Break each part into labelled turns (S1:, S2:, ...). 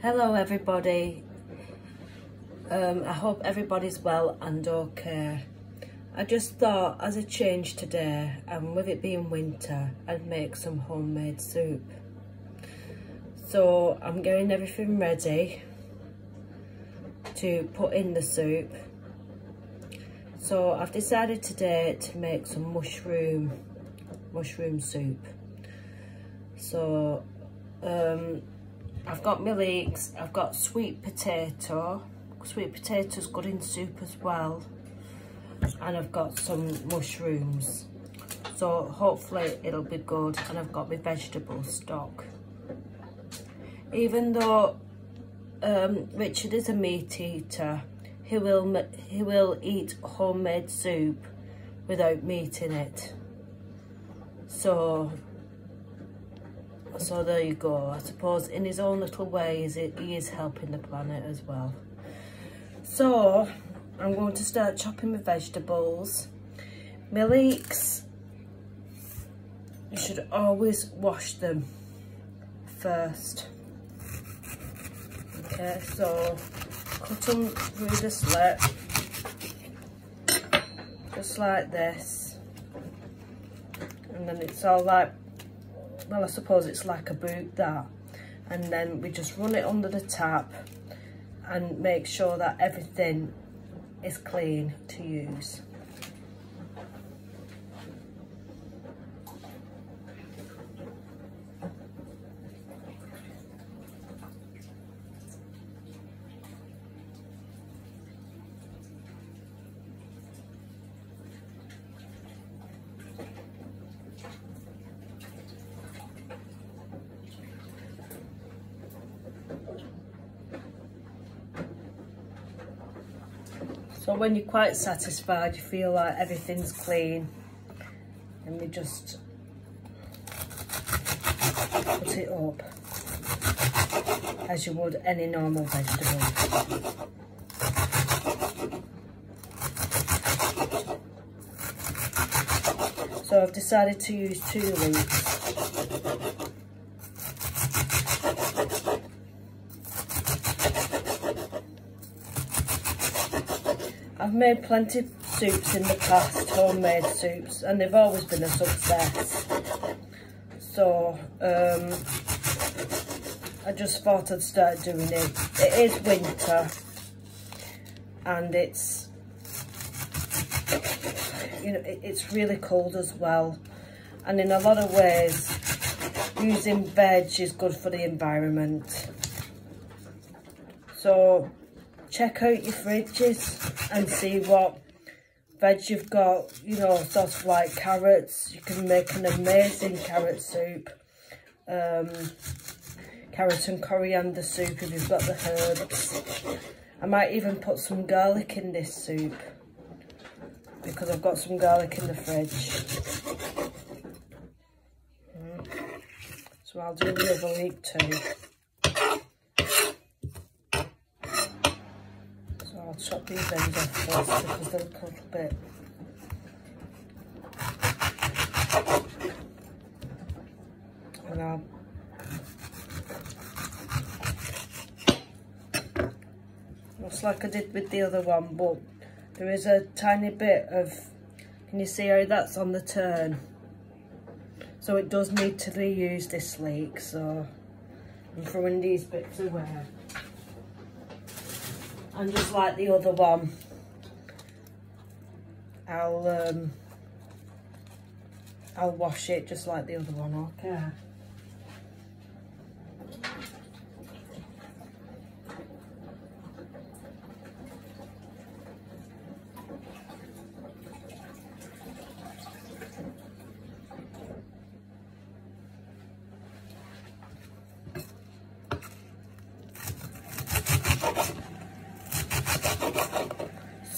S1: Hello everybody. Um, I hope everybody's well and okay. I just thought as a change today and with it being winter I'd make some homemade soup. So I'm getting everything ready to put in the soup. So I've decided today to make some mushroom mushroom soup. So um, I've got my leeks, I've got sweet potato. Sweet potatoes good in soup as well. And I've got some mushrooms. So hopefully it'll be good. And I've got my vegetable stock. Even though um, Richard is a meat eater, he will, he will eat homemade soup without meat in it. So so there you go. I suppose in his own little way, he is helping the planet as well. So I'm going to start chopping my vegetables. My leeks, you should always wash them first. Okay, so cut them through the slit, just like this. And then it's all like well I suppose it's like a boot that and then we just run it under the tap and make sure that everything is clean to use. When you're quite satisfied, you feel like everything's clean, and we just put it up as you would any normal vegetable. So I've decided to use two leeks. I've made plenty of soups in the past, homemade soups, and they've always been a success. So, um, I just thought I'd start doing it. It is winter, and it's, you know, it, it's really cold as well. And in a lot of ways, using veg is good for the environment. So, check out your fridges and see what veg you've got, you know, of like carrots. You can make an amazing carrot soup. Um, carrot and coriander soup if you've got the herbs. I might even put some garlic in this soup because I've got some garlic in the fridge. Mm. So I'll do the other leek too. I'll chop these ends off first because they're a little bit. And I'll looks like I did with the other one but there is a tiny bit of can you see how that's on the turn? So it does need to reuse this leek so I'm throwing these bits away and just like the other one I'll um I'll wash it just like the other one okay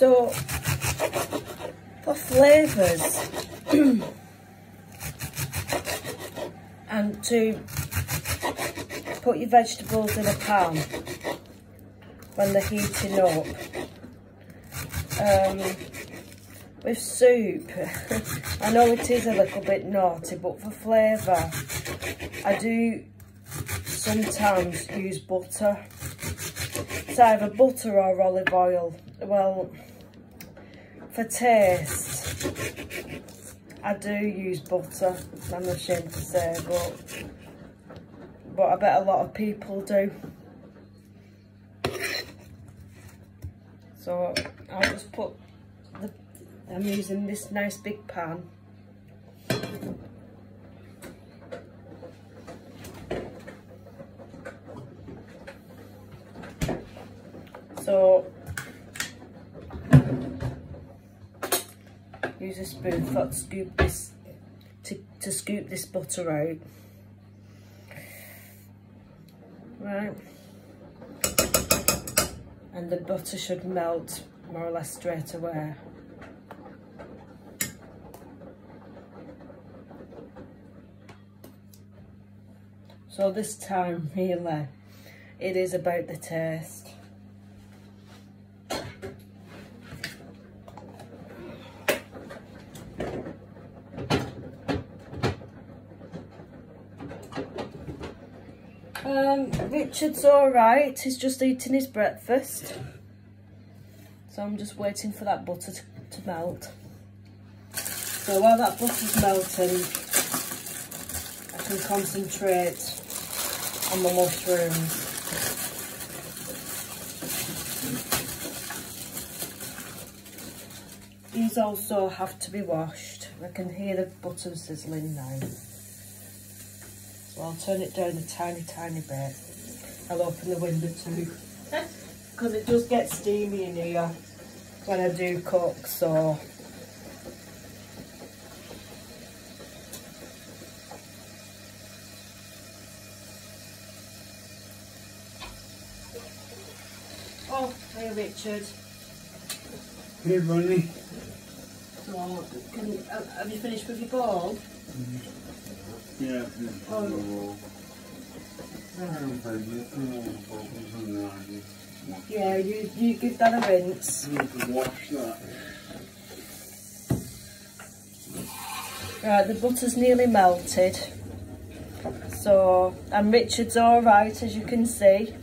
S1: So, for flavours, and to put your vegetables in a pan when they're heating up. Um, with soup, I know it is a little bit naughty, but for flavour, I do sometimes use butter. It's either butter or olive oil. Well, for taste, I do use butter, I'm ashamed to say, but, but I bet a lot of people do. So I'll just put the, I'm using this nice big pan. So spoon to scoop this to, to scoop this butter out. Right. And the butter should melt more or less straight away. So this time really, it is about the taste. Um, Richard's alright, he's just eating his breakfast. So I'm just waiting for that butter to, to melt. So while that butter's melting, I can concentrate on the mushrooms. These also have to be washed. I can hear the butter sizzling now. So I'll turn it down a tiny, tiny bit. I'll open the window too. Because it does get steamy in here when I do cook, so... Oh, hey Richard.
S2: Hey, Bunny.
S1: So, can, uh, have you finished with your ball?
S2: Yeah.
S1: Oh.
S2: Oh.
S1: Yeah, you, you give that a rinse. Right, the butter's nearly melted. So, and Richard's alright as you can see.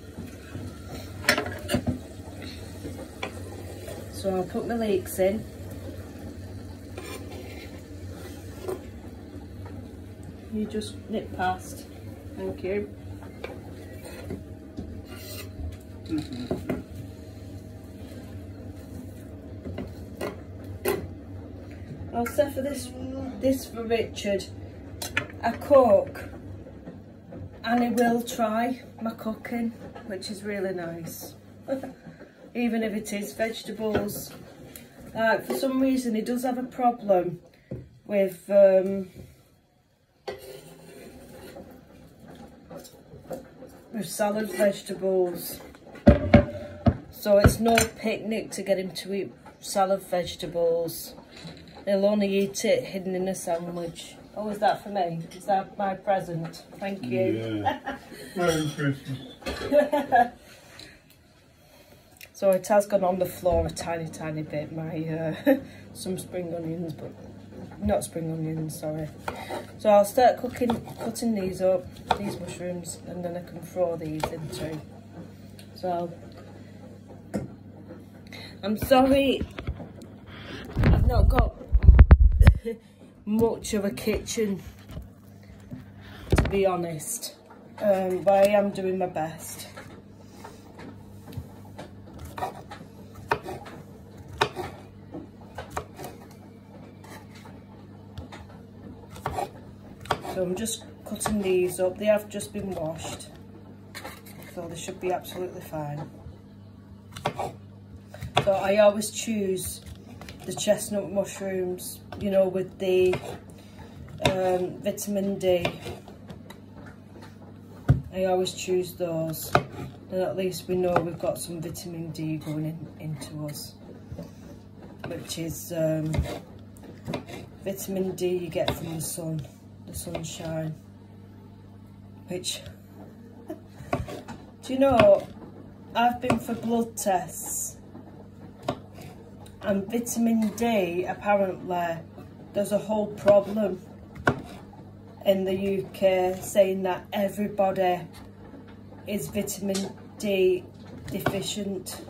S1: So I'll put my leeks in. You just nip past. Thank you. I'll say for this, this for Richard, a cook and he will try my cooking, which is really nice. Even if it is vegetables. Uh, for some reason he does have a problem with um, with salad vegetables. So it's no picnic to get him to eat salad vegetables. He'll only eat it hidden in a sandwich. Oh, is that for me? Is that my present? Thank you.
S2: Yeah. Merry Christmas.
S1: So it has gone on the floor a tiny, tiny bit. My uh, some spring onions, but not spring onions. Sorry. So I'll start cooking, cutting these up, these mushrooms, and then I can throw these into. So I'll, I'm sorry, I've not got much of a kitchen, to be honest, um, but I am doing my best. So I'm just cutting these up. They have just been washed. So they should be absolutely fine. So I always choose the chestnut mushrooms, you know, with the um, vitamin D. I always choose those. Then at least we know we've got some vitamin D going in, into us. Which is um, vitamin D you get from the sun the sunshine which do you know I've been for blood tests and vitamin D apparently there's a whole problem in the UK saying that everybody is vitamin D deficient.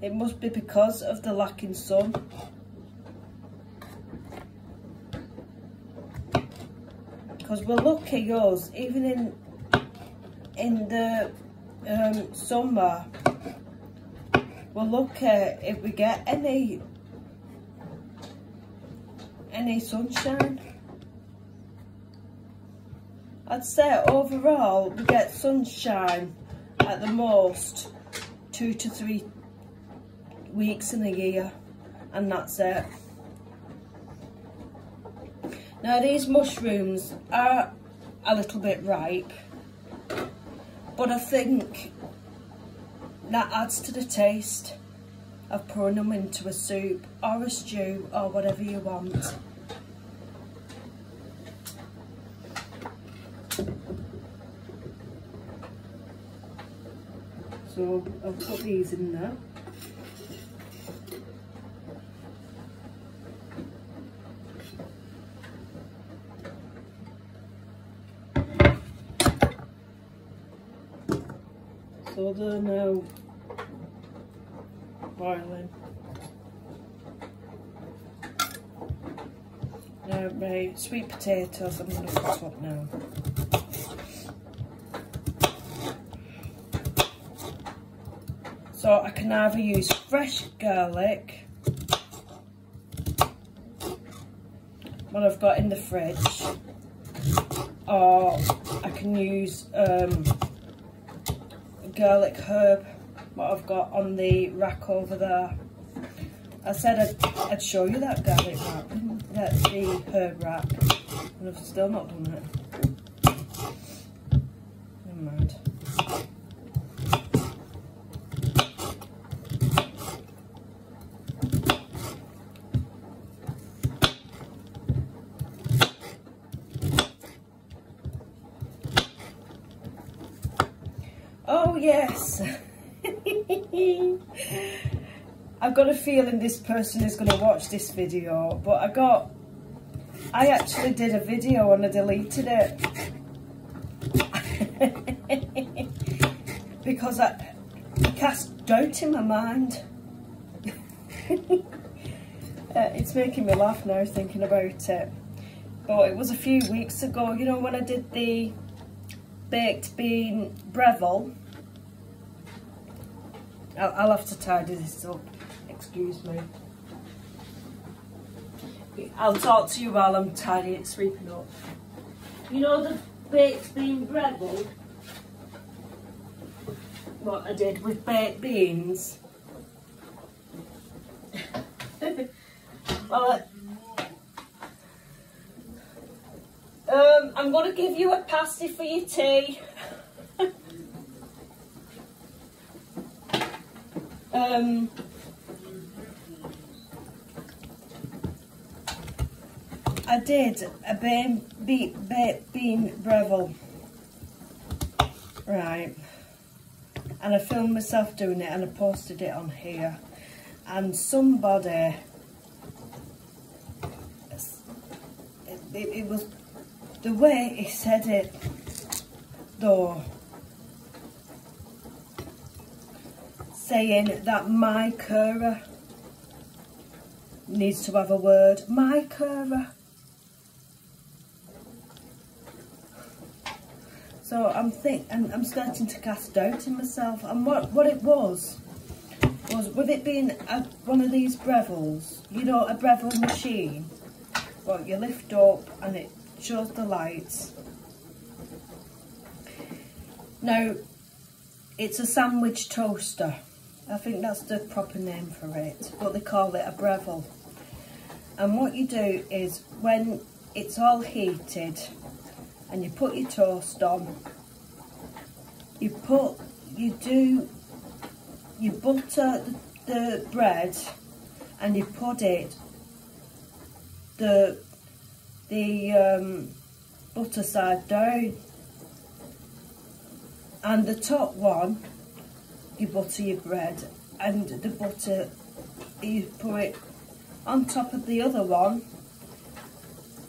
S1: It must be because of the lack in sun. Because we're lucky yours, even in in the um, summer, we're lucky if we get any any sunshine. I'd say overall we get sunshine at the most two to three weeks in a year and that's it. Now these mushrooms are a little bit ripe but I think that adds to the taste of pouring them into a soup or a stew or whatever you want. So I'll put these in there. So they're now Now my sweet potatoes I'm going to put up now. So I can either use fresh garlic, what I've got in the fridge, or I can use um, garlic herb, what I've got on the rack over there. I said I'd, I'd show you that garlic rack, that's the herb rack, and I've still not done it. Never mind. Oh yes. I've got a feeling this person is going to watch this video, but I got, I actually did a video and I deleted it. because I, cast doubt in my mind. uh, it's making me laugh now thinking about it. But it was a few weeks ago, you know, when I did the baked bean Breville. I'll, I'll have to tidy this up, excuse me. I'll talk to you while I'm tidying, it, sweeping up. You know the baked bean Breville? What I did with baked beans? well, Um, I'm going to give you a pasty for your tea. um, I did a bean, be, be, bean Breville. Right. And I filmed myself doing it and I posted it on here. And somebody, it, it, was the way he said it, though, saying that my carer needs to have a word. My carer. So I'm think I'm starting to cast doubt in myself. And what what it was was with it being a, one of these Brevilles, you know, a Breville machine. Well, you lift up and it shows the lights. Now, it's a sandwich toaster. I think that's the proper name for it, but they call it a Breville. And what you do is when it's all heated and you put your toast on, you put, you do, you butter the, the bread and you put it, the the um, butter side down. And the top one you butter your bread and the butter you put it on top of the other one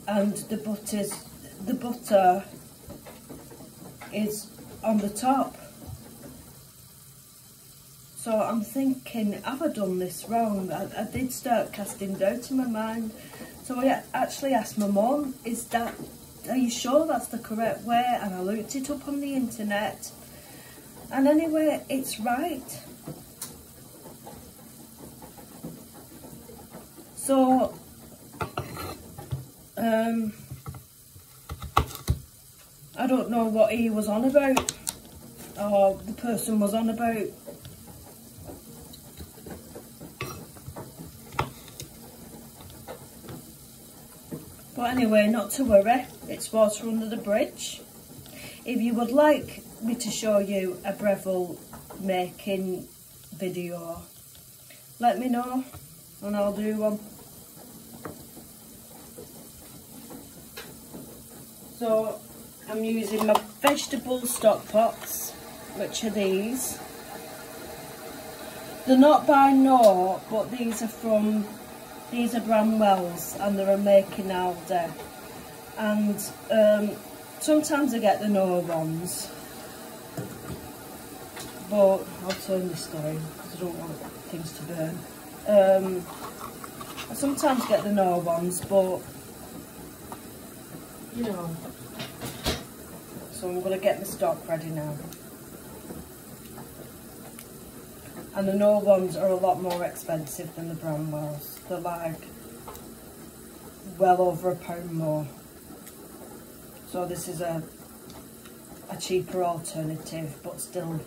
S1: and the butters the butter is on the top. So I'm thinking, have I done this wrong? I, I did start casting doubt in my mind. So I actually asked my mum, is that, are you sure that's the correct way? And I looked it up on the internet. And anyway, it's right. So, um, I don't know what he was on about, or the person was on about. But anyway, not to worry, it's water under the bridge. If you would like me to show you a Breville making video, let me know and I'll do one. So I'm using my vegetable stock pots, which are these. They're not by Knorr, but these are from, these are Bramwell's and they're a making Aldi. And um, sometimes I get the Knorr ones. But I'll turn this down because I don't want things to burn. Um, I sometimes get the Knorr ones, but you know, so I'm going to get the stock ready now. And the Knorr ones are a lot more expensive than the Bramwells. They're like well over a pound more. So this is a, a cheaper alternative, but still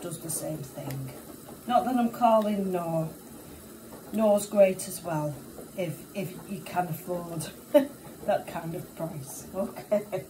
S1: does the same thing. Not that I'm calling Knorr. Knorr's great as well, if, if you can afford that kind of price. Okay.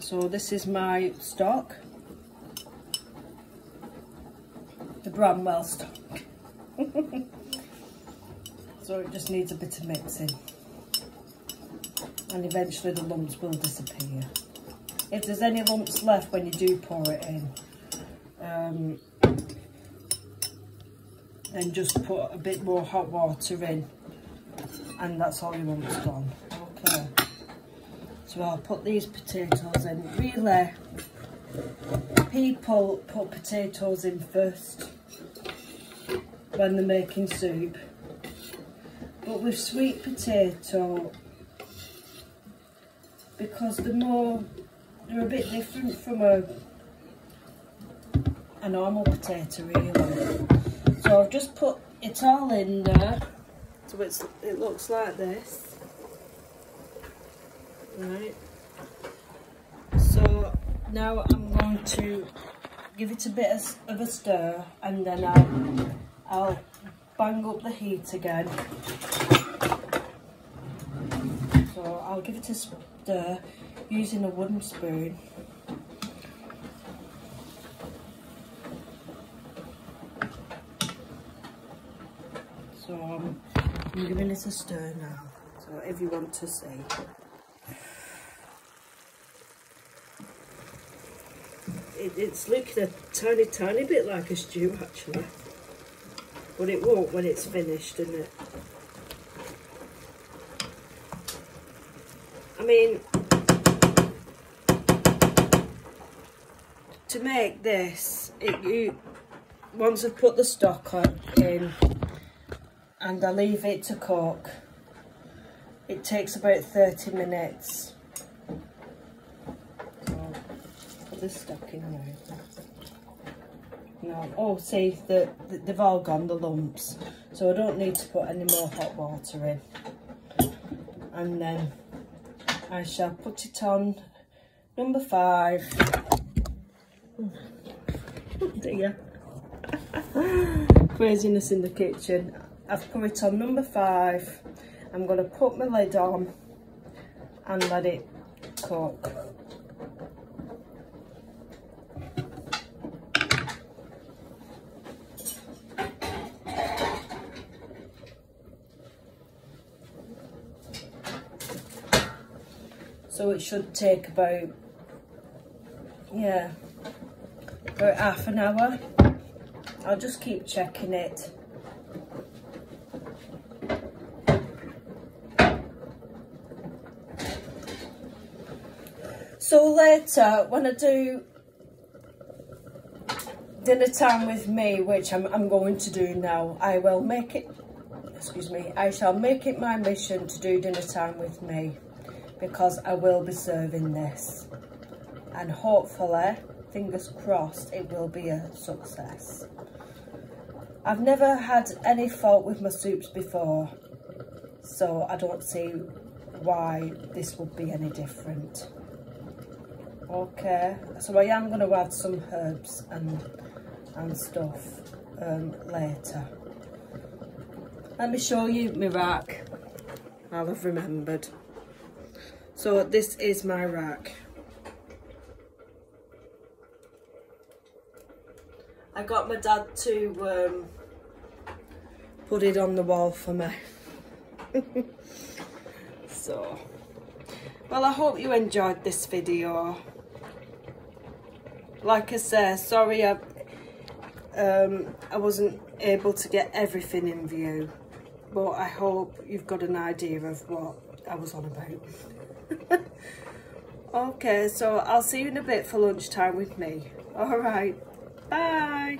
S1: So this is my stock. The Bramwell stock. so it just needs a bit of mixing. And eventually the lumps will disappear. If there's any lumps left when you do pour it in, um, then just put a bit more hot water in and that's all your lumps gone. So I'll put these potatoes in. Really, people put potatoes in first when they're making soup. But with sweet potato, because they're more, they're a bit different from a, a normal potato really. So I've just put it all in there. So it's, it looks like this. Right. So now I'm going to give it a bit of, a stir and then I'll, I'll bang up the heat again. So I'll give it a stir using a wooden spoon. So I'm giving it a stir now, so everyone to see. It, it's looking a tiny, tiny bit like a stew actually. But it won't when it's finished, isn't it? I mean, to make this, it, you, once I've put the stock on, in and I leave it to cook, it takes about 30 minutes. So, put the stock in now. No, oh see, the, the, they've all gone, the lumps. So I don't need to put any more hot water in. And then I shall put it on number five. Oh dear. Craziness in the kitchen. I've put it on number five. I'm going to put my lid on and let it cook. So it should take about, yeah, about half an hour. I'll just keep checking it. So later, when I do dinner time with me, which I'm, I'm going to do now, I will make it, excuse me, I shall make it my mission to do dinner time with me because I will be serving this. And hopefully fingers crossed it will be a success. I've never had any fault with my soups before so I don't see why this would be any different. Okay so I am going to add some herbs and and stuff um, later. Let me show you my rack. I'll have remembered so this is my rack. I got my dad to um, put it on the wall for me. so, well I hope you enjoyed this video. Like I say, sorry I, um, I wasn't able to get everything in view. But I hope you've got an idea of what I was on about. Okay, so I'll see you in a bit for lunchtime with me. All right, bye.